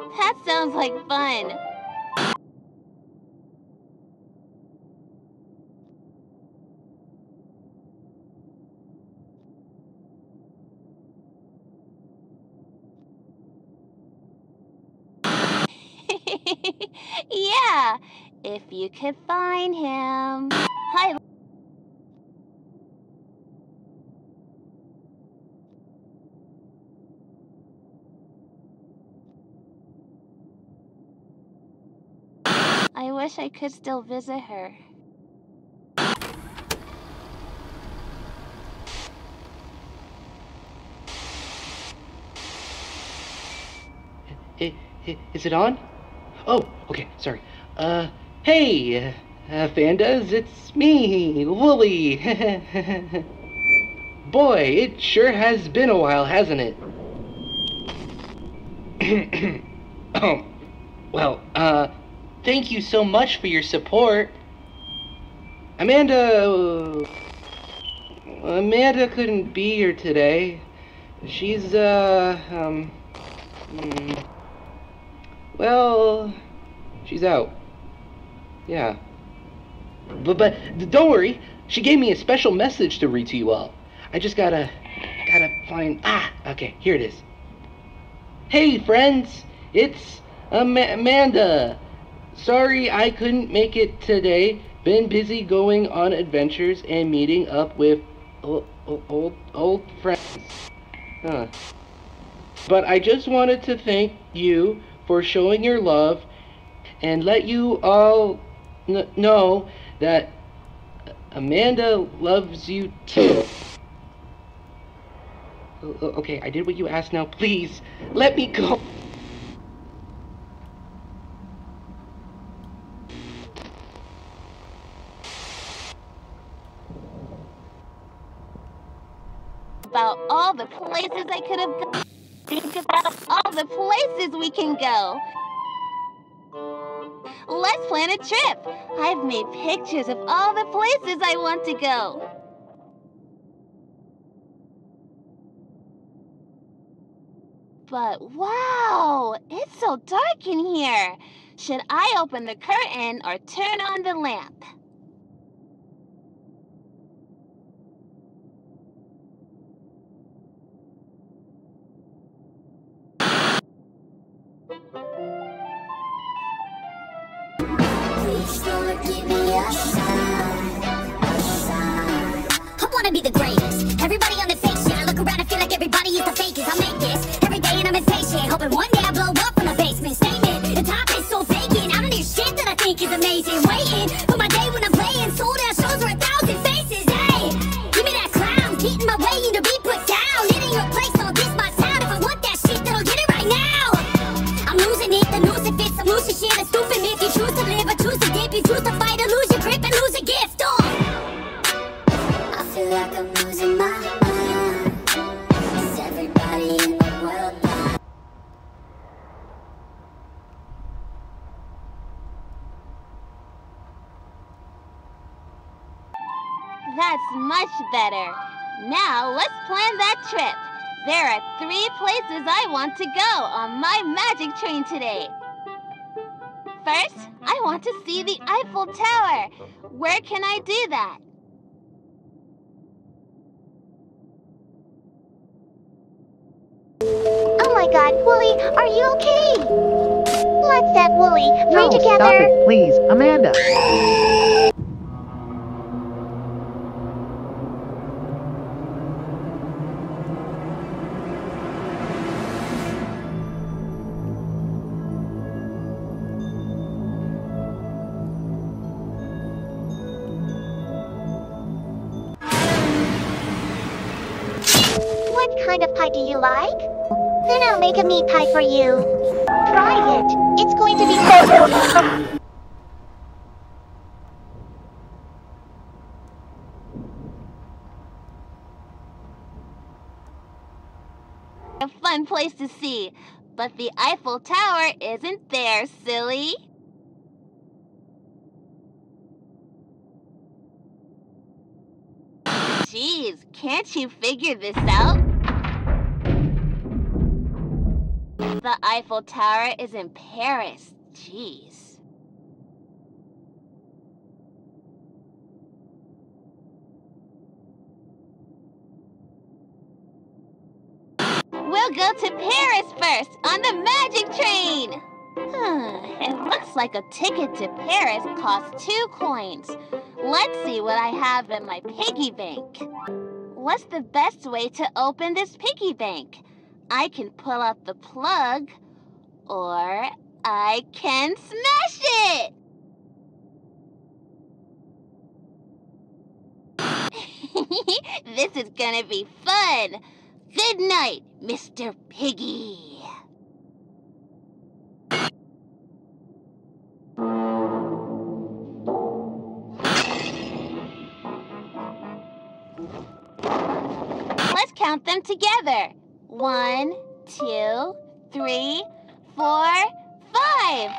That sounds like fun. yeah, if you could find him. Hi. I wish I could still visit her. Is it on? Oh, okay, sorry. Uh, hey, uh, Fandas, it's me, Wooly. Boy, it sure has been a while, hasn't it? oh, well, uh, thank you so much for your support. Amanda. Amanda couldn't be here today. She's, uh, um. mm, well, she's out. Yeah. But, but don't worry. She gave me a special message to read to you all. I just gotta, gotta find. Ah, okay, here it is. Hey, friends, it's Ama- Amanda. Sorry I couldn't make it today. Been busy going on adventures and meeting up with old, old, old friends. Huh. But I just wanted to thank you for showing your love and let you all kn- know that Amanda loves you too. Okay, I did what you asked now. Please, let me go. About all the places I could have gone. Think about all the places we can go. Let's plan a trip. I've made pictures of all the places I want to go. But wow, it's so dark in here. Should I open the curtain or turn on the lamp? I wanna be the greatest. Everybody on the fake shit. I look around and feel like everybody is the fakest. I make this That's much better. Now let's plan that trip. There are three places I want to go on my magic train today. First, I want to see the Eiffel Tower. Where can I do that? Oh my god, Wooly, are you okay? Let's set Wooly free No, stop together. it, please. Amanda. Kind of pie do you like? Then I'll make a meat pie for you. Try it. It's going to be so A fun place to see. But the Eiffel Tower isn't there, silly. Jeez, can't you figure this out? The Eiffel Tower is in Paris. Jeez. We'll go to Paris first on the magic train. it looks like a ticket to Paris costs two coins. Let's see what I have in my piggy bank. What's the best way to open this piggy bank? I can pull out the plug, or I can smash it! this is gonna be fun! Good night, Mr. Piggy! Let's count them together. One, two, three, four, five.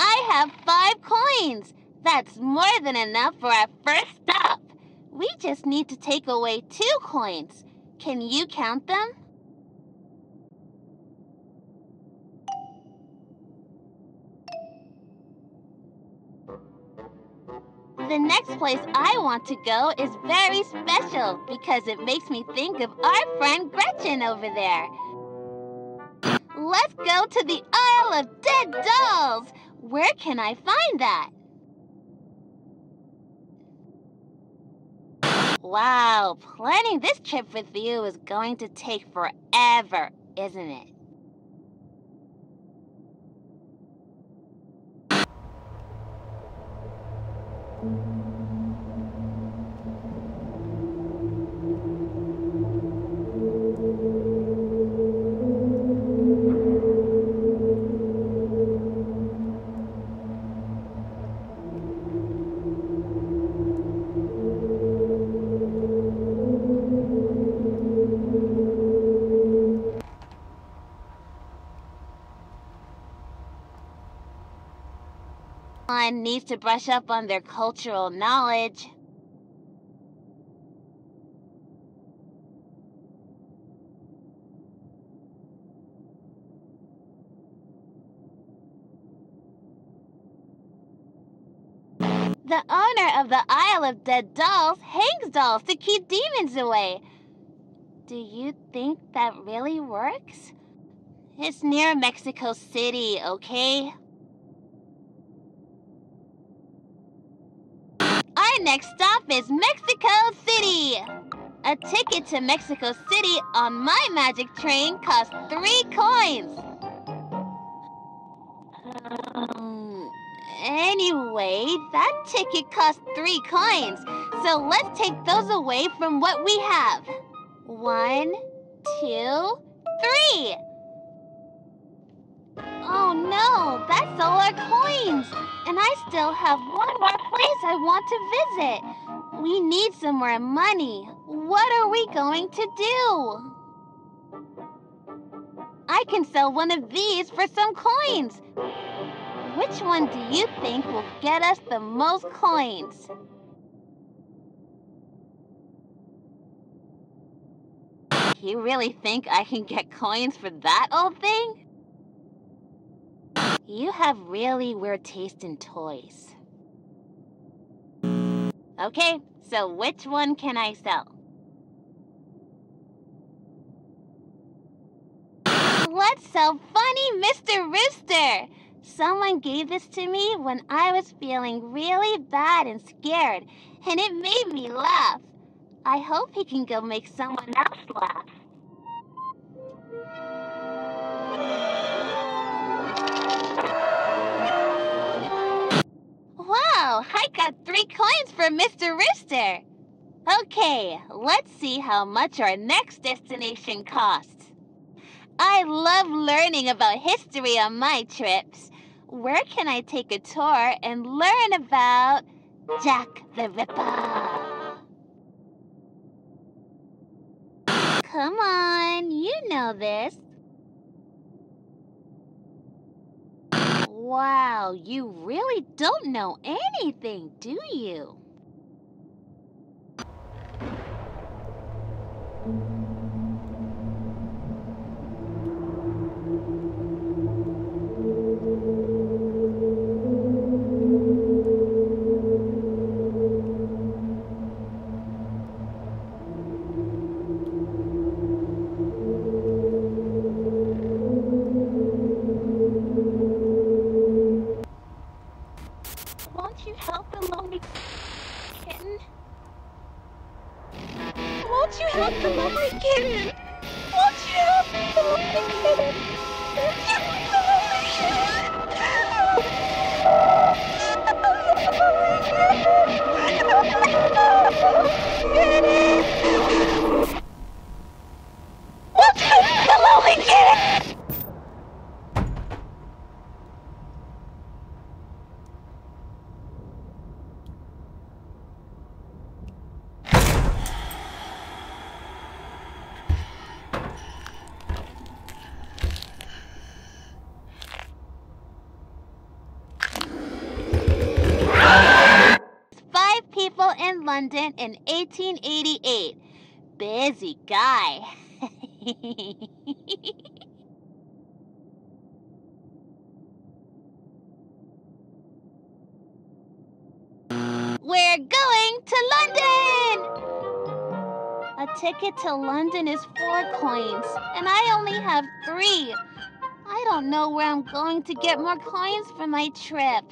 I have five coins. That's more than enough for our first stop. We just need to take away two coins. Can you count them? The next place I want to go is very special because it makes me think of our friend Gretchen over there. Let's go to the Isle of Dead Dolls. Where can I find that? Wow, planning this trip with you is going to take forever, isn't it? To brush up on their cultural knowledge. The owner of the Isle of Dead Dolls hangs dolls to keep demons away. Do you think that really works? It's near Mexico City, okay? Our next stop is Mexico City. A ticket to Mexico City on my magic train costs three coins. Um, anyway, that ticket costs three coins. So let's take those away from what we have. One, two, three. Oh no, that's all our coins. And I still have one more place I want to visit. We need some more money. What are we going to do? I can sell one of these for some coins. Which one do you think will get us the most coins? You really think I can get coins for that old thing? You have really weird taste in toys. Okay, so which one can I sell? Let's sell Funny Mr. Rooster! Someone gave this to me when I was feeling really bad and scared, and it made me laugh. I hope he can go make someone else laugh. I got three coins for Mr. Rooster. Okay, let's see how much our next destination costs. I love learning about history on my trips. Where can I take a tour and learn about Jack the Ripper? Come on, you know this. Wow, you really don't know anything, do you? We're going to London! A ticket to London is four coins, and I only have three. I don't know where I'm going to get more coins for my trip.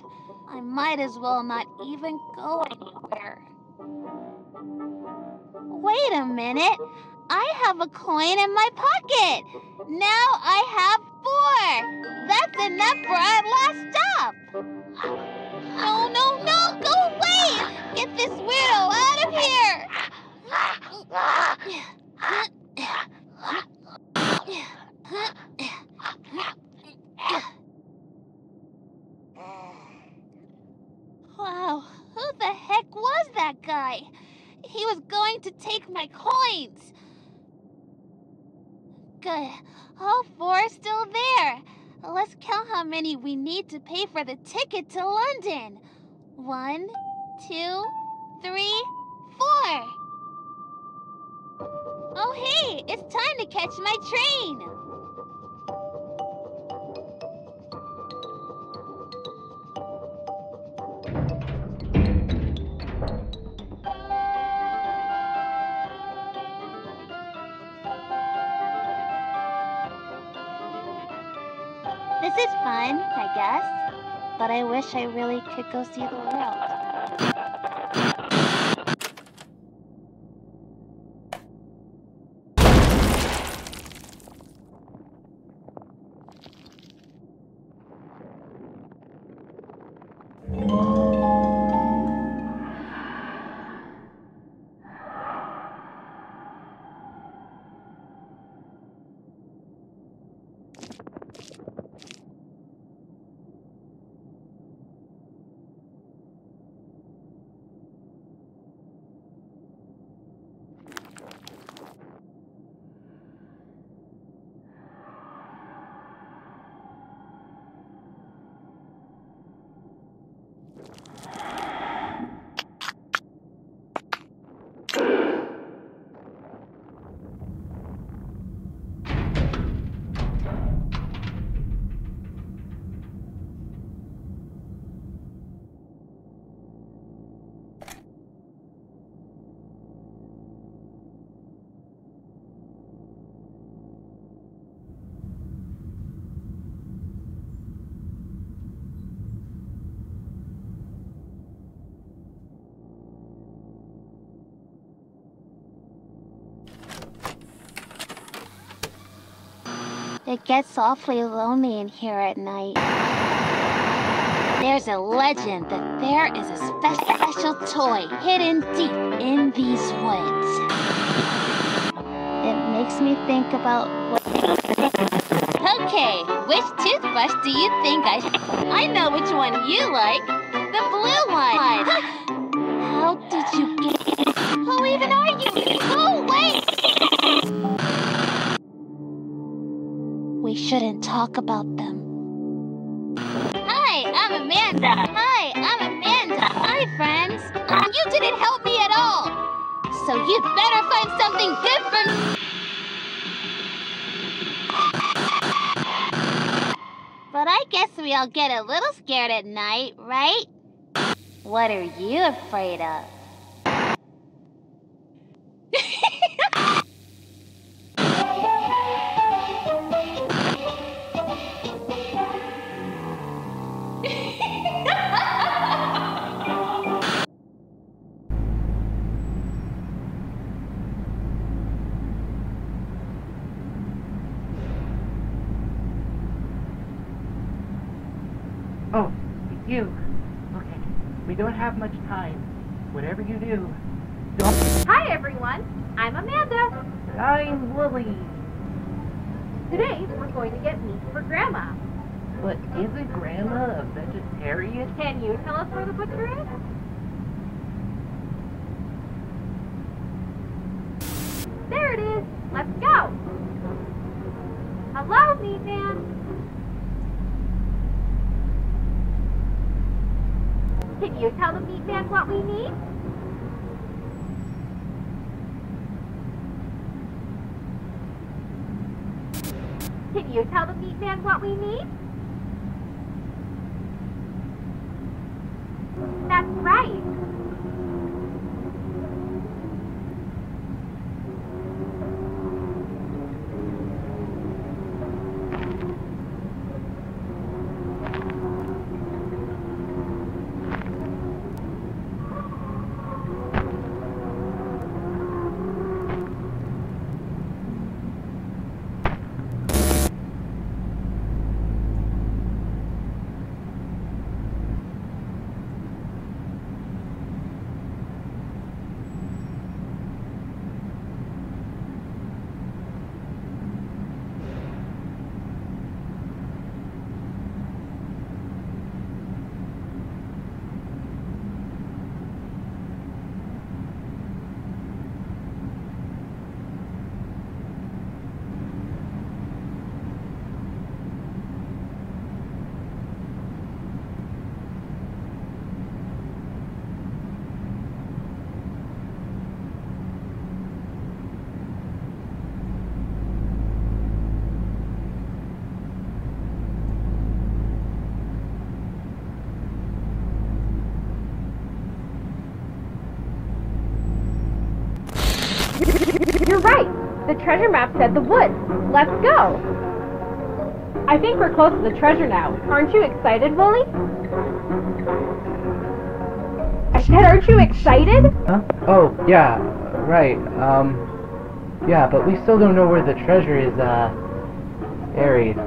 I might as well not even go anywhere. Wait a minute. I have a coin in my pocket. Now I have four. That's enough for our last stop. No, no, no. Go away. Get this weirdo out of here. Wow, who the heck was that guy? He was going to take my coins. Good. All four are still there. Let's count how many we need to pay for the ticket to London. One, two, three, four. Oh, hey, it's time to catch my train. But I wish I really could go see the world. It gets awfully lonely in here at night. There's a legend that there is a spe- special toy hidden deep in these woods. It makes me think about what. Okay, which toothbrush do you think I? I know which one you like. The blue one. How did you get? Who even are you? Go shouldn't talk about them. Hi, I'm Amanda. Hi, I'm Amanda. Hi, friends. You didn't help me at all. So you'd better find something good for me. But I guess we all get a little scared at night, right? What are you afraid of? Don't have much time. Whatever you do, don't. Hi everyone, I'm Amanda. I'm Lily. Today we're going to get meat for Grandma. But isn't Grandma a vegetarian? Can you tell us where the butcher is? There it is. Let's go. Hello, meat man. Can you tell the meat man what we need? Can you tell the meat man what we need? That's right. You're right. The treasure map said the woods. Let's go. I think we're close to the treasure now. Aren't you excited, Wooly? I said, aren't you excited? Huh? Oh, yeah, right. Um, yeah, but we still don't know where the treasure is, uh, buried.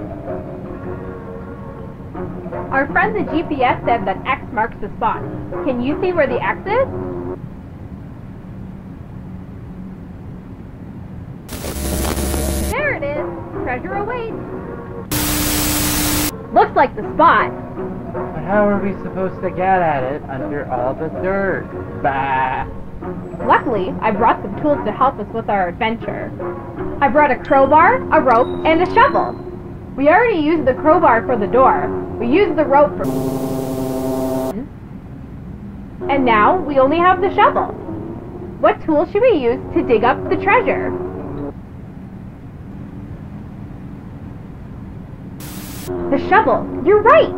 Our friend the GPS said that X marks the spot. Can you see where the X is? Like the spot. But how are we supposed to get at it under all the dirt? Bah! Luckily, I brought some tools to help us with our adventure. I brought a crowbar, a rope, and a shovel. We already used the crowbar for the door. We used the rope for... And now, we only have the shovel. What tool should we use to dig up the treasure? The shovel. You're right.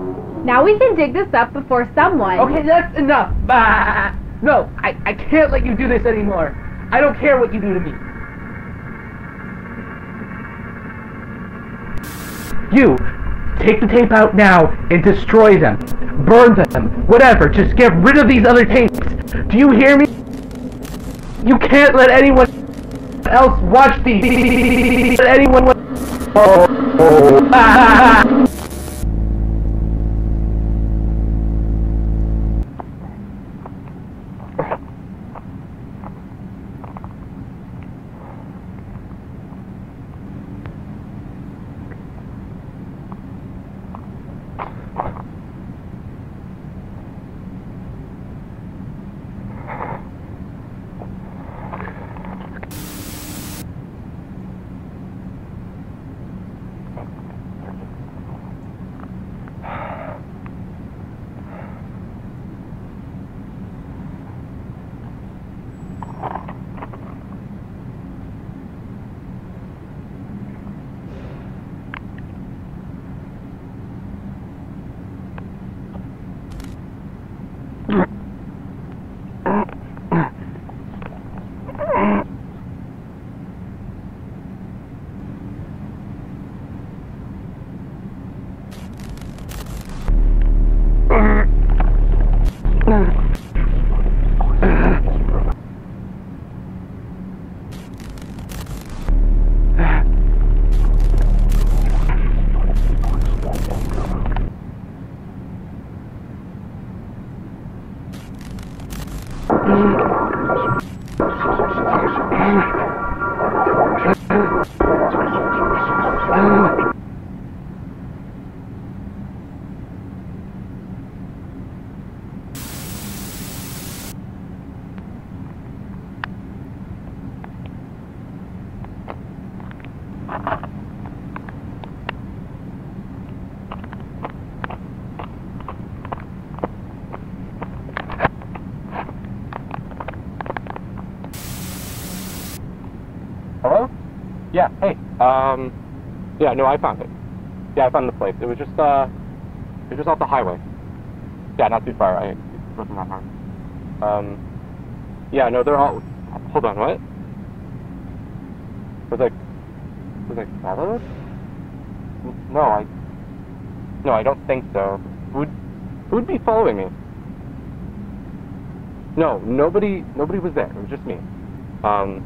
Now we can dig this up before someone... Okay, that's enough! Bah! No, I, I can't let you do this anymore. I don't care what you do to me. You, take the tape out now and destroy them. Burn them. Whatever. Just get rid of these other tapes. Do you hear me? You can't let anyone else watch these. Let anyone. Oh. oh. Hey. Um, yeah, no, I found it. Yeah, I found the place. It was just, uh, it was just off the highway. Yeah, not too far. I, it wasn't that hard. Um, yeah, no, they're all, hold on, what? Was I, was I followed? No, I, no, I don't think so. Who'd, who'd be following me? No, nobody, nobody was there. It was just me. Um,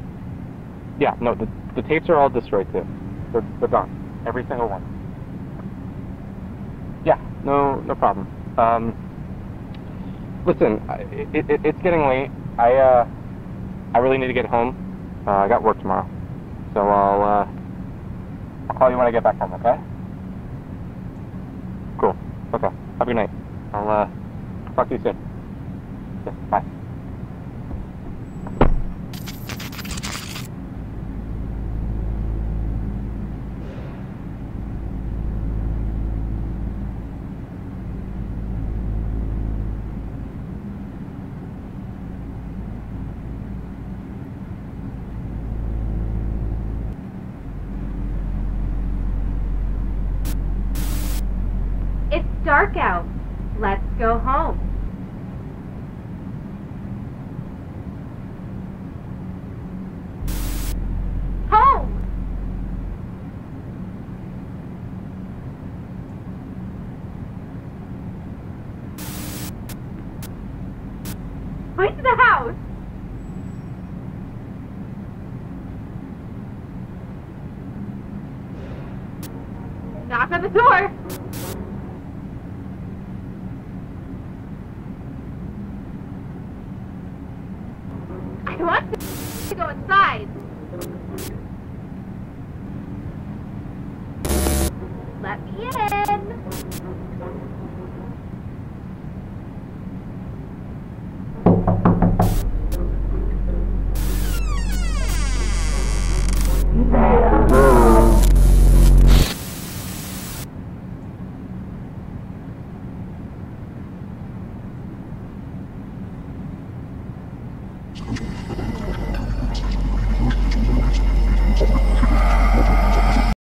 yeah, no, the, the tapes are all destroyed too. They're, they're gone. Every single one. Yeah, no, no problem. Um, listen, it, it, it's getting late. I, uh, I really need to get home. Uh, I got work tomorrow. So I'll, uh, I'll call you when I get back home, okay? Cool. Okay. Have a good night. I'll, uh, talk to you soon. Yeah, bye. It's dark out. Let's go home. Home! Going to the house! Knock on the door!